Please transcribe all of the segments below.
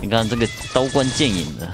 你看这个刀光剑影的。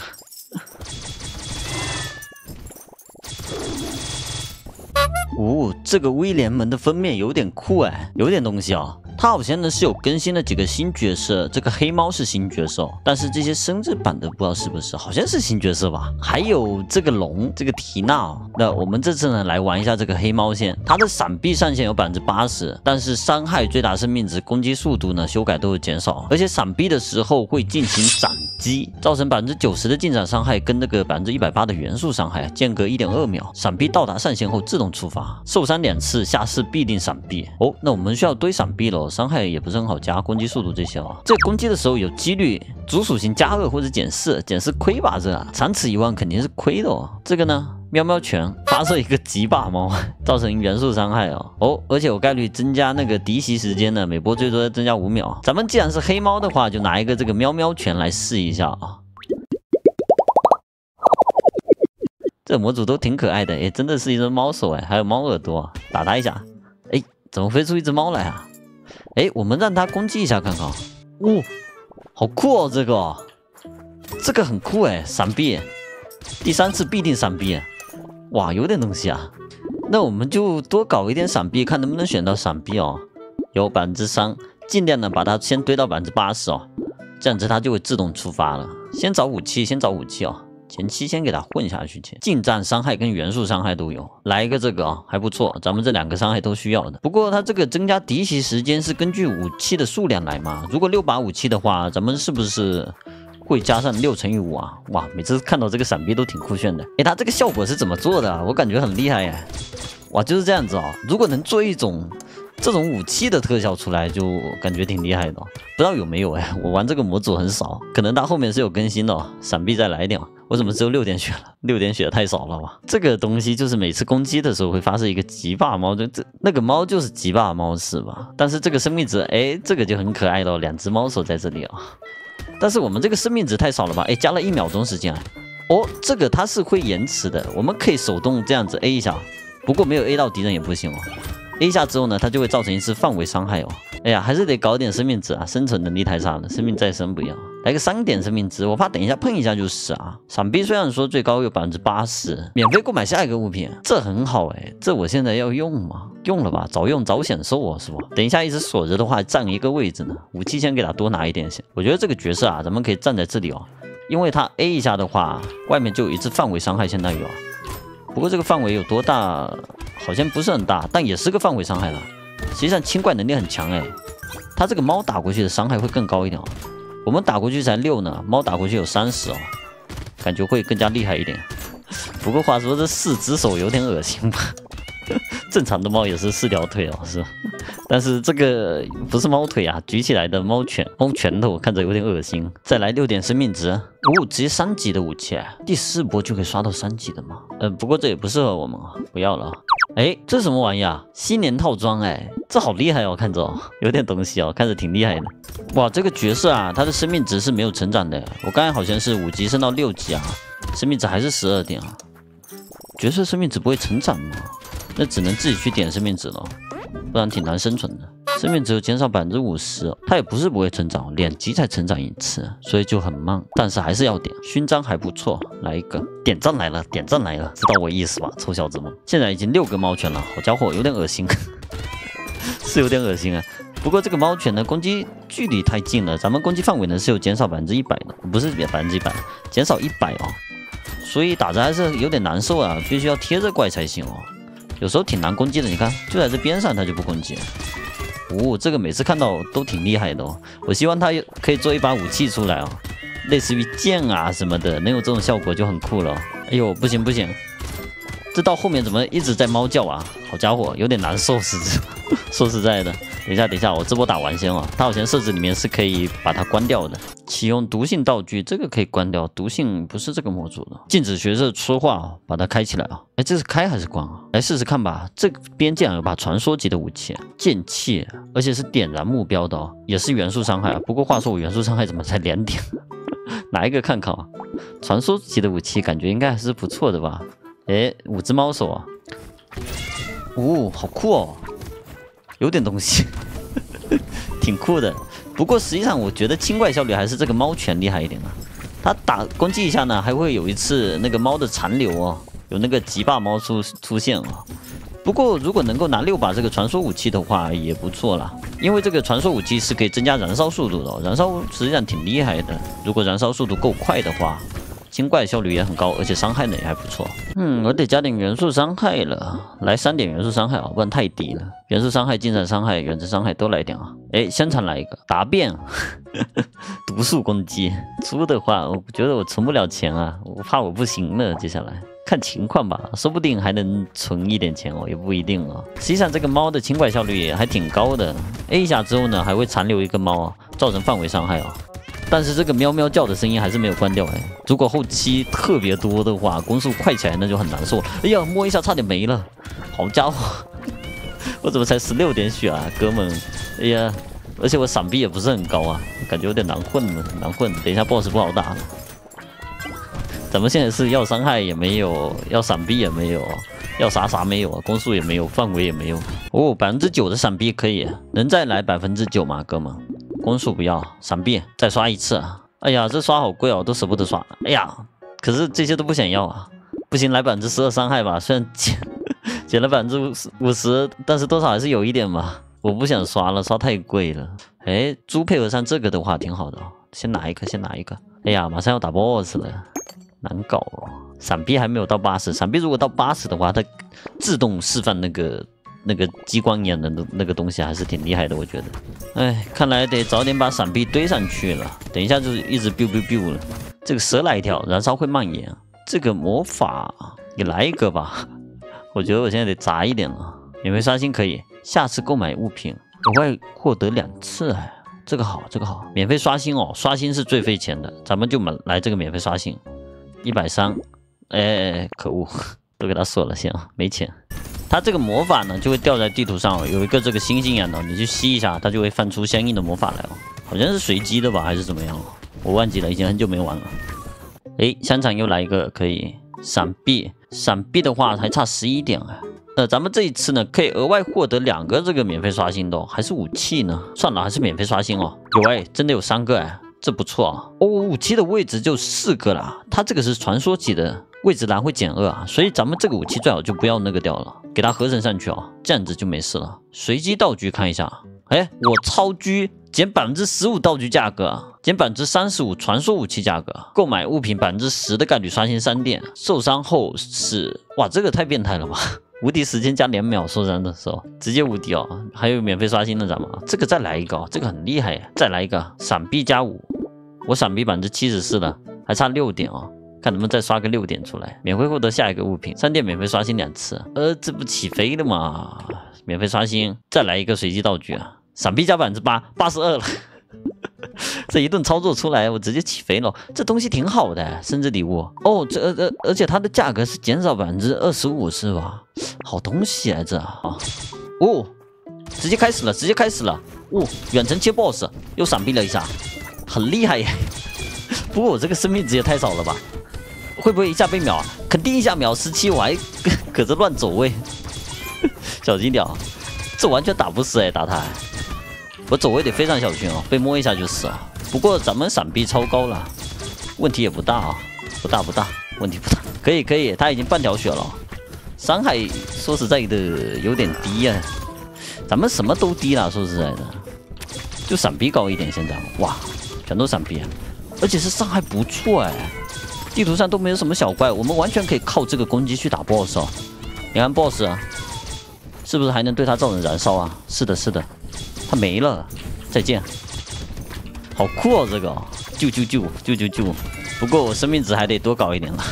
哦，这个威廉门的封面有点酷哎，有点东西啊。它好像呢是有更新了几个新角色，这个黑猫是新角色，但是这些升级版的不知道是不是，好像是新角色吧。还有这个龙，这个缇娜。那我们这次呢来玩一下这个黑猫线，它的闪避上限有百分之八十，但是伤害、最大生命值、攻击速度呢修改都有减少，而且闪避的时候会进行斩击，造成百分之九十的近战伤害跟那个百分之一百八的元素伤害，间隔一点二秒，闪避到达上限后自动触发，受伤两次下次必定闪避。哦，那我们需要堆闪避了。伤害也不是很好加，攻击速度这些啊，这攻击的时候有几率主属性加二或者减四，减四亏吧？这长此以往肯定是亏的哦。这个呢，喵喵拳发射一个极霸猫，造成元素伤害哦哦，而且有概率增加那个敌袭时间呢，每波最多增加五秒。咱们既然是黑猫的话，就拿一个这个喵喵拳来试一下啊。这模组都挺可爱的，哎，真的是一只猫手哎，还有猫耳朵，打它一下，哎，怎么飞出一只猫来啊？哎，我们让他攻击一下看看。哦，好酷哦，这个，这个很酷哎，闪避，第三次必定闪避。哇，有点东西啊。那我们就多搞一点闪避，看能不能选到闪避哦。有百分之三，尽量的把它先堆到百分之八十哦，这样子它就会自动触发了。先找武器，先找武器哦。前期先给它混下去，先近战伤害跟元素伤害都有，来一个这个啊，还不错，咱们这两个伤害都需要的。不过它这个增加敌袭时间是根据武器的数量来嘛？如果六把武器的话，咱们是不是会加上六乘以五啊？哇，每次看到这个闪避都挺酷炫的。哎，它这个效果是怎么做的？我感觉很厉害耶！哇，就是这样子啊。如果能做一种这种武器的特效出来，就感觉挺厉害的。不知道有没有哎？我玩这个模组很少，可能它后面是有更新的，闪避再来一点。我怎么只有六点血了？六点血太少了吧？这个东西就是每次攻击的时候会发射一个极霸猫，这这那个猫就是极霸猫是吧？但是这个生命值，哎，这个就很可爱了，两只猫手在这里啊。但是我们这个生命值太少了吧？哎，加了一秒钟时间啊。哦，这个它是会延迟的，我们可以手动这样子 A 一下，不过没有 A 到敌人也不行哦。A 一下之后呢，它就会造成一次范围伤害哦。哎呀，还是得搞点生命值啊，生存能力太差了，生命再生不要。来个三点生命值，我怕等一下碰一下就死啊！闪避虽然说最高有百分之八十，免费购买下一个物品，这很好哎，这我现在要用吗？用了吧，早用早享受啊，是不？等一下一直锁着的话，占一个位置呢。武器先给他多拿一点先。我觉得这个角色啊，咱们可以站在这里哦，因为他 A 一下的话，外面就有一次范围伤害，相当于啊。不过这个范围有多大？好像不是很大，但也是个范围伤害了。实际上清怪能力很强哎，他这个猫打过去的伤害会更高一点哦。我们打过去才六呢，猫打过去有三十哦，感觉会更加厉害一点。不过话说这四只手有点恶心吧？正常的猫也是四条腿哦，是？但是这个不是猫腿啊，举起来的猫拳，猫拳头看着有点恶心。再来六点生命值，哦，直接三级的武器，第四波就可以刷到三级的吗？呃，不过这也不适合我们啊，不要了。哎，这什么玩意啊？新年套装哎，这好厉害哦，看着有点东西哦，看着挺厉害的。哇，这个角色啊，他的生命值是没有成长的。我刚才好像是五级升到六级啊，生命值还是十二点啊。角色生命值不会成长吗？那只能自己去点生命值了，不然挺难生存的。生命值有减少百分之五十，它也不是不会成长，两级才成长一次，所以就很慢。但是还是要点勋章，还不错，来一个点赞来了，点赞来了，知道我意思吧，臭小子们？现在已经六个猫拳了，好家伙，有点恶心，是有点恶心啊。不过这个猫犬的攻击距离太近了，咱们攻击范围呢是有减少百分之一百的，不是百分之一百，减少一百哦。所以打着还是有点难受啊，必须要贴着怪才行哦。有时候挺难攻击的，你看就在这边上，它就不攻击。哦，这个每次看到都挺厉害的哦。我希望它可以做一把武器出来哦，类似于剑啊什么的，能有这种效果就很酷了。哎呦，不行不行，这到后面怎么一直在猫叫啊？好家伙，有点难受，是 说实在的。等一下，等一下，我这波打完先啊。它好像设置里面是可以把它关掉的。启用毒性道具，这个可以关掉。毒性不是这个模组的。禁止角色说话，把它开起来啊。哎，这是开还是关啊？来试试看吧。这边竟然有把传说级的武器，剑气，而且是点燃目标的，哦，也是元素伤害。不过话说，我元素伤害怎么才两点？拿一个看看啊？传说级的武器感觉应该还是不错的吧？哎，五只猫手啊。哦，好酷哦。有点东西，挺酷的。不过实际上我觉得清怪效率还是这个猫拳厉害一点啊。它打攻击一下呢，还会有一次那个猫的残留哦，有那个极霸猫出出现啊。不过如果能够拿六把这个传说武器的话也不错啦，因为这个传说武器是可以增加燃烧速度的，燃烧实际上挺厉害的。如果燃烧速度够快的话。清怪效率也很高，而且伤害呢也还不错。嗯，我得加点元素伤害了，来三点元素伤害啊，不然太低了。元素伤害、近战伤害、远程伤害都来点啊。哎，香肠来一个，答辩，毒素攻击。出的话，我觉得我存不了钱啊，我怕我不行了。接下来看情况吧，说不定还能存一点钱哦，也不一定哦。实际上这个猫的清怪效率也还挺高的，A 一下之后呢，还会残留一个猫啊，造成范围伤害啊。但是这个喵喵叫的声音还是没有关掉哎。如果后期特别多的话，攻速快起来那就很难受。哎呀，摸一下差点没了，好家伙，我怎么才十六点血啊，哥们！哎呀，而且我闪避也不是很高啊，感觉有点难混了，难混。等一下 boss 不好打。咱们现在是要伤害也没有，要闪避也没有，要啥啥没有啊，攻速也没有，范围也没有。哦，百分之九的闪避可以，能再来百分之九吗，哥们？攻速不要，闪避再刷一次。哎呀，这刷好贵哦，都舍不得刷。哎呀，可是这些都不想要啊。不行，来百分之十二伤害吧，虽然减减了百分之五十五十，但是多少还是有一点吧。我不想刷了，刷太贵了。哎，猪配合上这个的话挺好的，先拿一个，先拿一个。哎呀，马上要打 boss 了，难搞哦。闪避还没有到八十，闪避如果到八十的话，它自动释放那个。那个激光眼的那那个东西还是挺厉害的，我觉得。哎，看来得早点把闪避堆上去了，等一下就一直 biu biu biu 了。这个蛇来一条，燃烧会蔓延。这个魔法你来一个吧，我觉得我现在得砸一点了。免费刷新可以，下次购买物品额外获得两次，哎，这个好，这个好，免费刷新哦，刷新是最费钱的，咱们就买来这个免费刷新，一百三，哎，可恶，都给他锁了先啊，没钱。它这个魔法呢，就会掉在地图上，有一个这个星星眼的，你去吸一下，它就会放出相应的魔法来哦。好像是随机的吧，还是怎么样？我忘记了，已经很久没玩了。哎，香肠又来一个，可以闪避，闪避的话还差十一点啊。那咱们这一次呢，可以额外获得两个这个免费刷新的，哦还是武器呢？算了，还是免费刷新哦。有哎，真的有三个哎，这不错啊。哦，武器的位置就四个了，它这个是传说级的。位置栏会减二啊，所以咱们这个武器最好就不要那个掉了，给它合成上去啊，这样子就没事了。随机道具看一下，哎，我超狙减百分之十五道具价格，减百分之三十五传说武器价格，购买物品百分之十的概率刷新商店，受伤后是哇，这个太变态了吧！无敌时间加两秒受伤的时候直接无敌哦，还有免费刷新的咱们，这个再来一个，这个很厉害呀，再来一个闪避加五，我闪避百分之七十四了，还差六点哦。看能不能再刷个六点出来，免费获得下一个物品，商店免费刷新两次，呃，这不起飞了吗？免费刷新，再来一个随机道具啊，闪避加百分之八，八十二了。这一顿操作出来，我直接起飞了。这东西挺好的，生日礼物哦。这呃呃，而且它的价格是减少百分之二十五，是吧？好东西来着啊！哦，直接开始了，直接开始了。哦，远程切 boss，又闪避了一下，很厉害耶。不过我这个生命值也太少了吧？会不会一下被秒啊？肯定一下秒十七，我还 搁这乱走位，小心点啊！这完全打不死哎，打他，我走位得非常小心哦，被摸一下就死啊。不过咱们闪避超高了，问题也不大啊，不大不大，问题不大，可以可以，他已经半条血了，伤害说实在的有点低啊，咱们什么都低了，说实在的，就闪避高一点，现在哇，全都闪避，而且是伤害不错哎。地图上都没有什么小怪，我们完全可以靠这个攻击去打 BOSS 哦。你看 BOSS 啊，是不是还能对他造成燃烧啊？是的，是的，他没了，再见。好酷哦，这个救救救救救救！不过我生命值还得多搞一点了。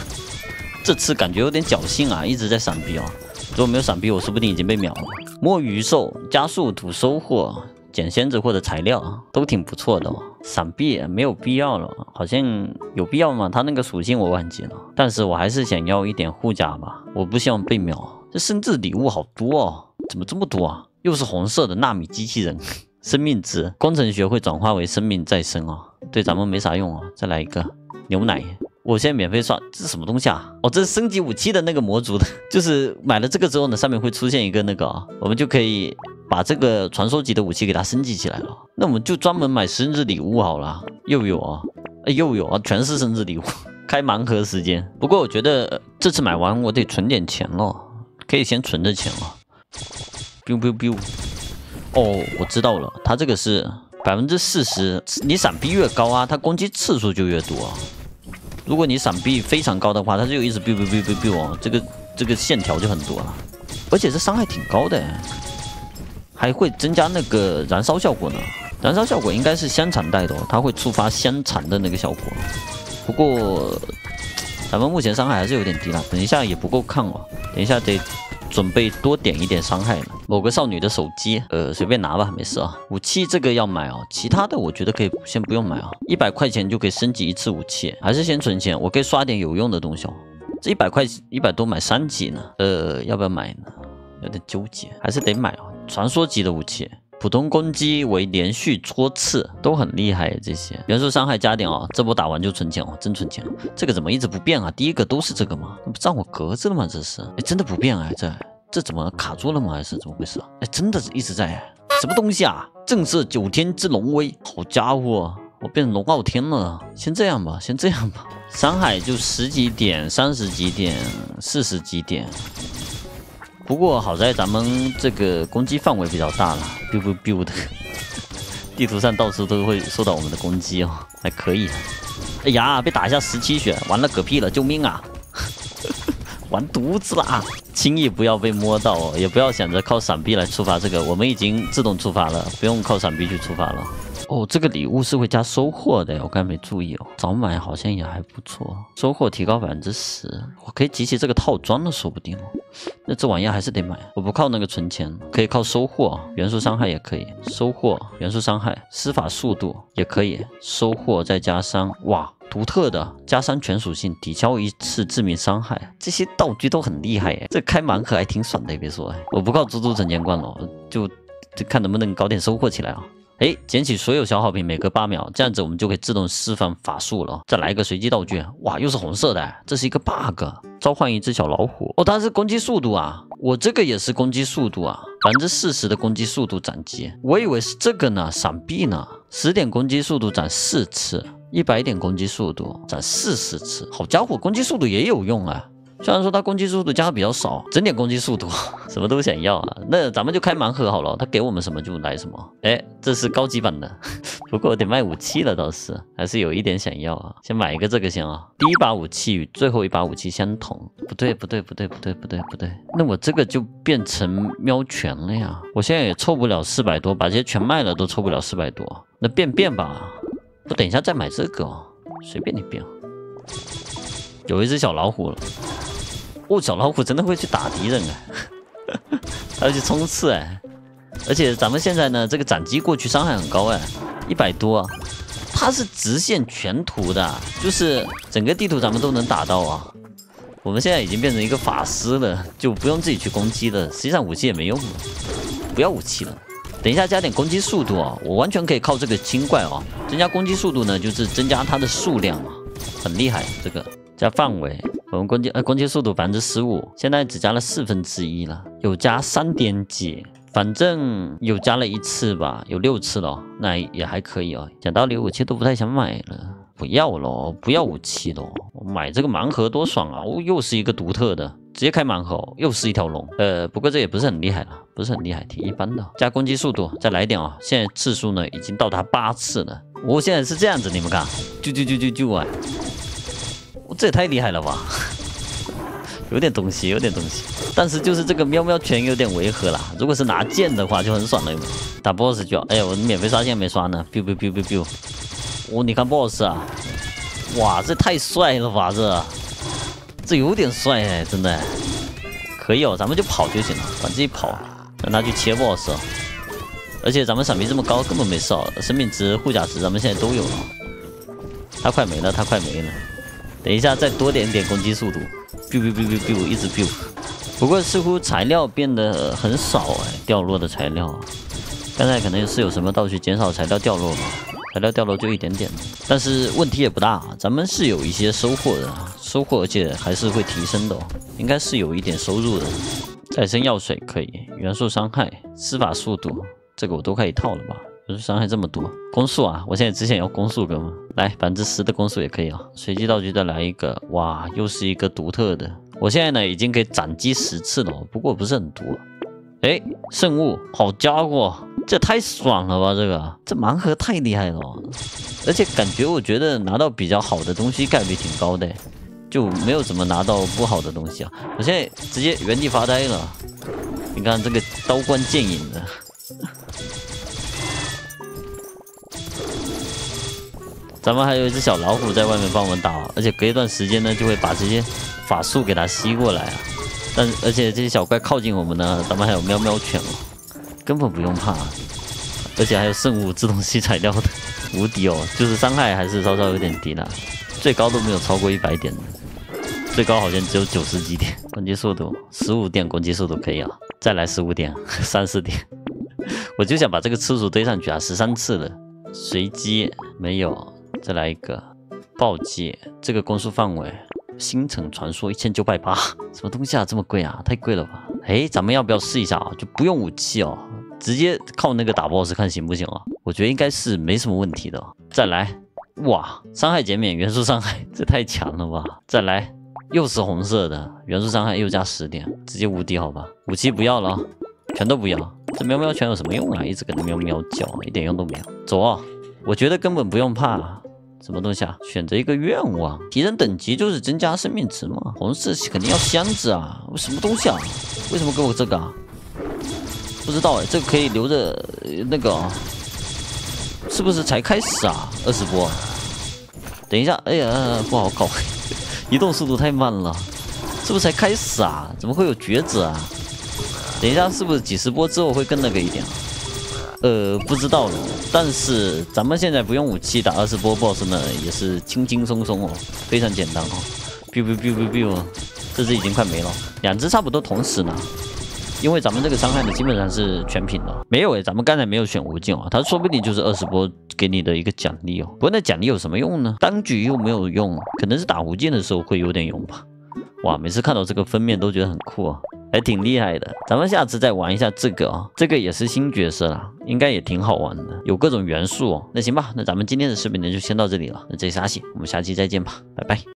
这次感觉有点侥幸啊，一直在闪避哦。如果没有闪避，我说不定已经被秒了。摸鱼兽加速图收获。捡仙子或者材料都挺不错的哦。闪避没有必要了，好像有必要吗？它那个属性我忘记了，但是我还是想要一点护甲吧。我不希望被秒。这生日礼物好多哦，怎么这么多啊？又是红色的纳米机器人，生命值，工程学会转化为生命再生哦，对咱们没啥用哦。再来一个牛奶，我现在免费刷，这是什么东西啊？哦，这是升级武器的那个模组的，就是买了这个之后呢，上面会出现一个那个啊，我们就可以。把这个传说级的武器给它升级起来了。那我们就专门买生日礼物好了，又有啊，又有啊，全是生日礼物。开盲盒时间，不过我觉得这次买完我得存点钱了，可以先存着钱了。biu biu biu，哦，我知道了，它这个是百分之四十，你闪避越高啊，它攻击次数就越多。如果你闪避非常高的话，它就一直 biu biu biu biu biu 哦，这个这个线条就很多了，而且这伤害挺高的，还会增加那个燃烧效果呢。燃烧效果应该是香肠带的，它会触发香肠的那个效果。不过咱们目前伤害还是有点低了，等一下也不够抗哦，等一下得准备多点一点伤害了。某个少女的手机，呃，随便拿吧，没事啊。武器这个要买哦，其他的我觉得可以先不用买啊，一百块钱就可以升级一次武器，还是先存钱，我可以刷点有用的东西哦。这一百块一百多买三级呢，呃，要不要买呢？有点纠结，还是得买啊。传说级的武器。普通攻击为连续戳刺都很厉害，这些元素伤害加点哦，这波打完就存钱哦，真存钱。这个怎么一直不变啊？第一个都是这个吗？那不占我格子了吗？这是？哎，真的不变啊？这这怎么卡住了吗？还是怎么回事啊？哎，真的是一直在？什么东西啊？震慑九天之龙威，好家伙，我变龙傲天了。先这样吧，先这样吧。伤害就十几点、三十几点、四十几点。不过好在咱们这个攻击范围比较大了，biu biu biu 的，地图上到处都会受到我们的攻击哦，还可以。哎呀，被打一下十七血，完了嗝屁了，救命啊！完犊子了啊，轻易不要被摸到哦，也不要想着靠闪避来触发这个，我们已经自动触发了，不用靠闪避去触发了。哦，这个礼物是会加收获的，我刚才没注意哦。早买好像也还不错，收获提高百分之十，我可以集齐这个套装了，说不定哦。那这玩意还是得买，我不靠那个存钱，可以靠收获，元素伤害也可以收获，元素伤害，施法速度也可以收获，再加上哇，独特的加三全属性，抵消一次致命伤害，这些道具都很厉害耶，这开盲盒还挺爽的，别说，我不靠猪猪整钱罐了，就就看能不能搞点收获起来啊。哎，捡起所有消耗品，每隔八秒，这样子我们就可以自动释放法术了。再来一个随机道具，哇，又是红色的，这是一个 bug。召唤一只小老虎，哦，它是攻击速度啊，我这个也是攻击速度啊，百分之四十的攻击速度斩击，我以为是这个呢，闪避呢，十点攻击速度斩四次，一百点攻击速度斩四十次，好家伙，攻击速度也有用啊。虽然说它攻击速度加的比较少，整点攻击速度，什么都想要啊。那咱们就开盲盒好了，他给我们什么就来什么。哎，这是高级版的，不过得卖武器了，倒是还是有一点想要啊。先买一个这个先啊。第一把武器与最后一把武器相同，不对不对不对不对不对不对，那我这个就变成喵拳了呀。我现在也凑不了四百多，把这些全卖了都凑不了四百多。那变变吧，我等一下再买这个，随便你变。有一只小老虎了。哦，小老虎真的会去打敌人啊，还要去冲刺哎！而且咱们现在呢，这个斩击过去伤害很高哎，一百多！它是直线全图的，就是整个地图咱们都能打到啊。我们现在已经变成一个法师了，就不用自己去攻击了。实际上武器也没用，不要武器了。等一下加点攻击速度啊，我完全可以靠这个清怪啊，增加攻击速度呢，就是增加它的数量嘛，很厉害这个。加范围，我们攻击呃攻击速度百分之十五，现在只加了四分之一了，有加三点几，反正有加了一次吧，有六次了，那也还可以哦。讲道理，武器都不太想买了，不要了，不要武器了，买这个盲盒多爽啊！哦，又是一个独特的，直接开盲盒，又是一条龙。呃，不过这也不是很厉害了，不是很厉害，挺一般的。加攻击速度，再来点啊！现在次数呢已经到达八次了，我现在是这样子，你们看，就就就就就啊！这也太厉害了吧！有点东西，有点东西，但是就是这个喵喵拳有点违和啦。如果是拿剑的话，就很爽了。打 boss 就，哎呀，我免费刷剑没刷呢，biu biu biu biu biu。哦，你看 boss 啊，哇，这太帅了吧！这，这有点帅哎，真的。可以哦，咱们就跑就行了，反正一跑，让他去切 boss。而且咱们闪避这么高，根本没事，生命值、护甲值咱们现在都有了。他快没了，他快没了。等一下，再多点点攻击速度，biu biu biu biu biu，一直 biu。不过似乎材料变得很少哎，掉落的材料。刚才可能是有什么道具减少材料掉落吧？材料掉落就一点点，但是问题也不大。咱们是有一些收获的，收获而且还是会提升的，哦应该是有一点收入的。再生药水可以，元素伤害、施法速度，这个我都可以套了吧？元素伤害这么多，攻速啊！我现在只想要攻速哥们，来百分之十的攻速也可以啊。随机道具再来一个，哇，又是一个独特的。我现在呢已经可以斩击十次了，不过不是很多。哎，圣物，好家伙，这太爽了吧！这个这盲盒太厉害了，而且感觉我觉得拿到比较好的东西概率挺高的，就没有怎么拿到不好的东西啊。我现在直接原地发呆了，你看这个刀光剑影的。咱们还有一只小老虎在外面帮我们打，而且隔一段时间呢，就会把这些法术给它吸过来啊。但而且这些小怪靠近我们呢，咱们还有喵喵犬哦，根本不用怕。而且还有圣物自动吸材料的，无敌哦！就是伤害还是稍稍有点低啦，最高都没有超过一百点的，最高好像只有九十几点。攻击速度十五点，攻击速度可以啊，再来十五点，三十点。我就想把这个次数堆上去啊，十三次了，随机没有。再来一个暴击，这个攻速范围，星辰传说一千九百八，什么东西啊？这么贵啊？太贵了吧？哎，咱们要不要试一下啊？就不用武器哦，直接靠那个打 boss 看行不行啊？我觉得应该是没什么问题的。再来，哇，伤害减免，元素伤害，这太强了吧？再来，又是红色的，元素伤害又加十点，直接无敌好吧？武器不要了，全都不要。这喵喵犬有什么用啊？一直跟着喵喵叫，一点用都没有。走啊！我觉得根本不用怕。什么东西啊？选择一个愿望，提升等级就是增加生命值嘛。红色肯定要箱子啊！什么东西啊？为什么给我这个啊？不知道哎，这个可以留着那个，是不是才开始啊？二十波，等一下，哎呀，不好搞，移动速度太慢了，是不是才开始啊？怎么会有抉择啊？等一下，是不是几十波之后会更那个一点啊？呃，不知道了。但是咱们现在不用武器打二十波 boss 呢，也是轻轻松松哦，非常简单哦。biu biu biu biu biu，这只已经快没了，两只差不多同时呢。因为咱们这个伤害呢，基本上是全屏的。没有诶，咱们刚才没有选无尽哦，它说不定就是二十波给你的一个奖励哦。不过那奖励有什么用呢？当局又没有用，可能是打无尽的时候会有点用吧。哇，每次看到这个封面都觉得很酷啊。还挺厉害的，咱们下次再玩一下这个啊，这个也是新角色啦，应该也挺好玩的，有各种元素哦。那行吧，那咱们今天的视频呢就先到这里了，那这里是阿喜，我们下期再见吧，拜拜。